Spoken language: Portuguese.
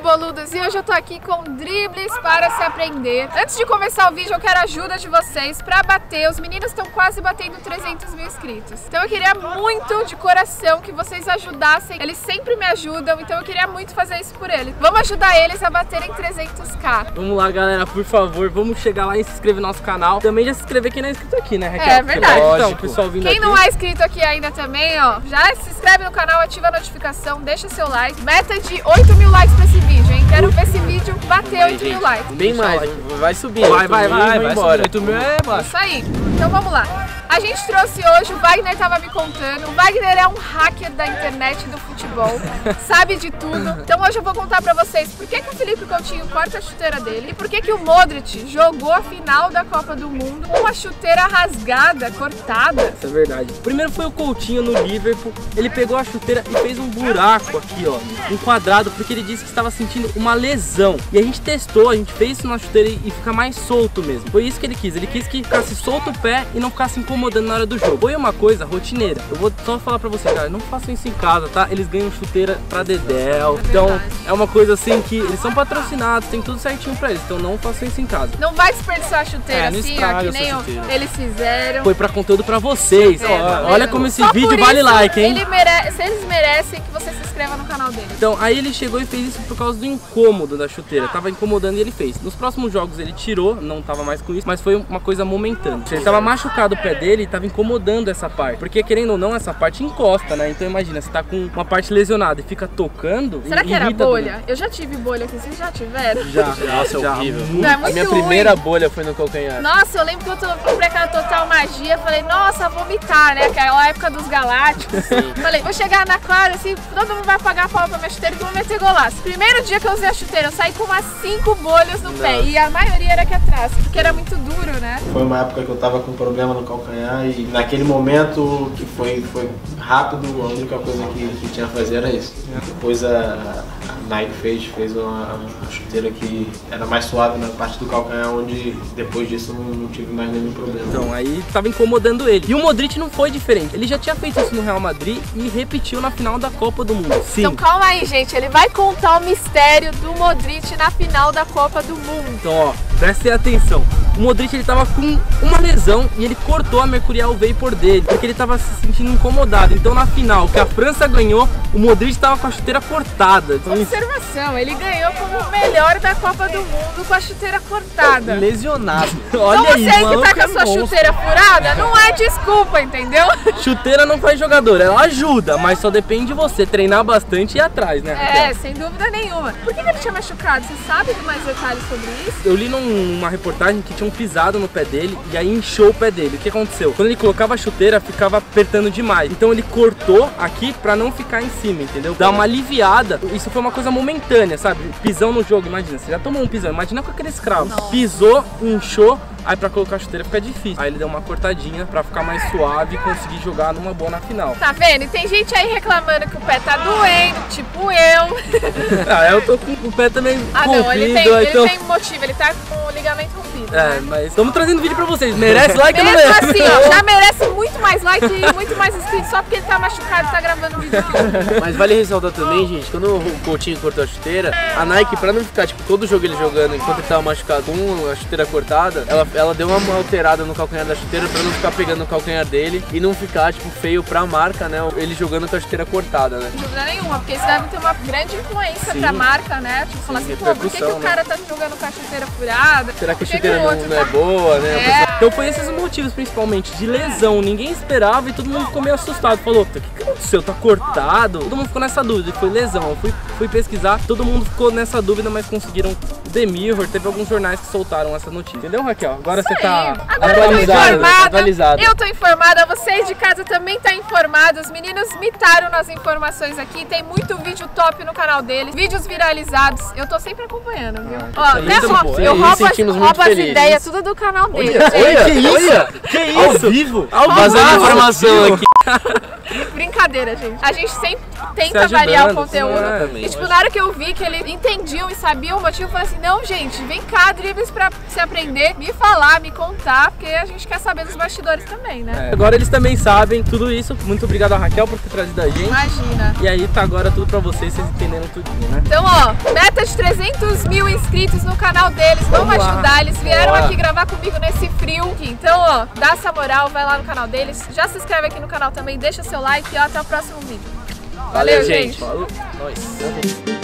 Fala, boludos! E hoje eu tô aqui com dribles para se aprender. Antes de começar o vídeo, eu quero a ajuda de vocês pra bater. Os meninos estão quase batendo 300 mil inscritos. Então eu queria muito, de coração, que vocês ajudassem. Eles sempre me ajudam, então eu queria muito fazer isso por eles. Vamos ajudar eles a baterem 300k. Vamos lá, galera, por favor, vamos chegar lá e se inscrever no nosso canal. Também já se inscrever quem não é inscrito aqui, né, Raquel? É verdade. Então, pessoal vindo Quem aqui. não é inscrito aqui ainda também, ó, já se inscreve no canal, ativa a notificação, deixa seu like. Meta de 8 mil likes pra esse vídeo, hein? Quero ver esse vídeo bater 8 mil likes. Bem mais, vai subir. Vai, vai, vai, vai embora. subir. 8 mil é baixo. Isso aí. Então vamos lá. A gente trouxe hoje, o Wagner tava me contando. O Wagner é um hacker da internet do futebol, sabe de tudo. Então hoje eu vou contar pra vocês por que, que o Felipe Coutinho corta a chuteira dele e por que, que o Modric jogou a final da Copa do Mundo com a chuteira rasgada, cortada. Isso é verdade. Primeiro foi o Coutinho no Liverpool. Ele pegou a chuteira e fez um buraco aqui, ó, um quadrado, porque ele disse que estava sentindo uma lesão. E a gente testou, a gente fez isso na chuteira e fica mais solto mesmo. Foi isso que ele quis. Ele quis que ficasse solto o pé e não ficasse incomodando na hora do jogo. Foi uma coisa rotineira. Eu vou só falar pra você, cara, não façam isso em casa, tá? Eles ganham chuteira pra Dedel. Então, é uma coisa assim que eles são patrocinados, tem tudo certinho pra eles. Então não façam isso em casa. Não vai desperdiçar a chuteira É, não assim, ó, estraga que nem chuteira. eles fizeram. Foi pra conteúdo pra vocês. É, Ó, olha como esse Só vídeo vale isso, like, hein? Ele mere... Se eles merecem que você se inscreva no canal dele. Então, aí ele chegou e fez isso por causa do incômodo da chuteira. Tava incomodando e ele fez. Nos próximos jogos ele tirou, não tava mais com isso, mas foi uma coisa momentânea. Ele tava machucado o pé dele e tava incomodando essa parte. Porque querendo ou não, essa parte encosta, né? Então imagina, você tá com uma parte lesionada e fica tocando. Será que era bolha? Eu já tive bolha aqui, vocês já tiveram? Já, Nossa, é já, horrível. muito. É A minha ruim. primeira bolha foi no calcanhar. Nossa, eu lembro que eu tô- comprei aquela Total Magia, falei, nossa, vou vomitar, né? Aquela época dos Galácticos. Falei, vou chegar na quadra, assim, todo mundo vai pagar pau pra minha chuteira e vou meter golaço. Primeiro dia que eu usei a chuteira, eu saí com umas cinco bolhas no pé. E a maioria era aqui atrás, porque era muito duro, né? Foi uma época que eu tava com problema no calcanhar e naquele momento que foi, foi rápido, a única coisa que, que tinha a fazer era isso. Depois a Nike fez, fez uma, uma chuteira que era mais suave na parte do calcanhar, onde depois disso não, não tive mais nenhum problema. Então, aí tava incomodando ele. E o Modric não foi diferente. Ele já tinha feito isso no Real Madrid e repetiu na final da Copa do Mundo. Sim. Então calma aí, gente. Ele vai contar o mistério do Modric na final da Copa do Mundo. Então, ó, prestem atenção. O Modric ele tava com uma lesão e ele cortou a Mercurial Vapor dele, porque ele tava se sentindo incomodado. Então, na final, que a França ganhou, o Modric tava com a chuteira cortada. Então, Observação, ele ganhou como o melhor da Copa do Mundo com a chuteira cortada. Lesionado. olha Então aí, você que maluco tá com a é sua monstro. chuteira furada, não é desculpa, entendeu? Chuteira não faz jogador, ela ajuda, mas só depende de você treinar bastante e ir atrás, né? É, sem dúvida nenhuma. Por que, que ele tinha machucado? Você sabe mais detalhes sobre isso? Eu li numa reportagem que tinham pisado no pé dele e aí inchou o pé dele. O que aconteceu? Quando ele colocava a chuteira, ficava apertando demais. Então ele cortou aqui pra não ficar em cima, entendeu? Dá uma aliviada. Isso foi uma coisa momentânea, sabe? Pisão no jogo, imagina. Você já tomou um pisão, imagina com aquele escravo. Pisou, inchou. Aí pra colocar a chuteira fica difícil. Aí ele deu uma cortadinha pra ficar mais suave e conseguir jogar numa boa na final. Tá vendo? E tem gente aí reclamando que o pé tá doendo, tipo eu. Ah, eu tô com o pé também Ah, rompido, não, ele tem, ele então... tem motivo, ele tá com o ligamento rompido. É, né? mas estamos trazendo vídeo pra vocês. Merece like ou não Mesmo merece? assim, ó, já merece muito mais like e muito mais inscritos só porque ele tá machucado e tá gravando um vídeo. Mas vale ressaltar também, gente, quando o Coutinho cortou a chuteira, a Nike, pra não ficar, tipo, todo jogo ele jogando enquanto ele tava machucado com a chuteira cortada, ela, ela deu uma alterada no calcanhar da chuteira pra não ficar pegando o calcanhar dele e não ficar, tipo, feio pra marca, né? Ele jogando com a chuteira cortada, né? Sem dúvida nenhuma, porque isso deve ter uma grande influência pra marca, né? Tipo, falar assim, pô, por que, que o cara tá jogando com a chuteira furada? Será que a chuteira o não, não é tá- boa, né? É. Então foi esses os motivos principalmente de lesão. Ninguém esperava e todo mundo ficou meio assustado. Falou, o que, que aconteceu? Tá cortado? Todo mundo ficou nessa dúvida. Foi lesão. Eu fui, fui pesquisar, todo mundo ficou nessa dúvida, mas conseguiram. The Mirror, teve alguns jornais que soltaram essa notícia. Entendeu, Raquel? Agora você Isso tá. Agora eu tô atualizado, informada. atualizado. Eu tô informada, vocês de casa também tá informados. Os meninos mitaram nas informações aqui. Tem muito vídeo top no canal deles, vídeos viralizados. Eu tô sempre acompanhando, viu? Ó, até isso, roubo, eu roubo, as, roubo as ideias tudo do canal dele. Olha, olha, Que isso? Ao vivo? Ao Vazando vivo. informação aqui. Brincadeira, gente. A gente sempre tenta ajudando, variar o sim, conteúdo. exatamente. e tipo, na hora que eu vi que eles entendiam e sabiam o motivo, eu falei assim, não, gente, vem cá, dribles pra se aprender, me falar, me contar, porque a gente quer saber dos bastidores também, né? É, Agora eles também sabem tudo isso. Muito obrigado a Raquel por ter trazido a gente. Imagina. E aí tá agora tudo pra vocês, vocês entenderam tudinho, né? Então, ó, meta de 300 mil inscritos no canal deles. Vamos, Vamos lá. ajudar. Eles vieram Bora. aqui gravar comigo nesse frio. Então, ó, dá essa moral, vai lá no canal deles. Já se inscreve aqui no canal também, deixa seu like e até o próximo vídeo. Valeu, gente. Falou. Nós.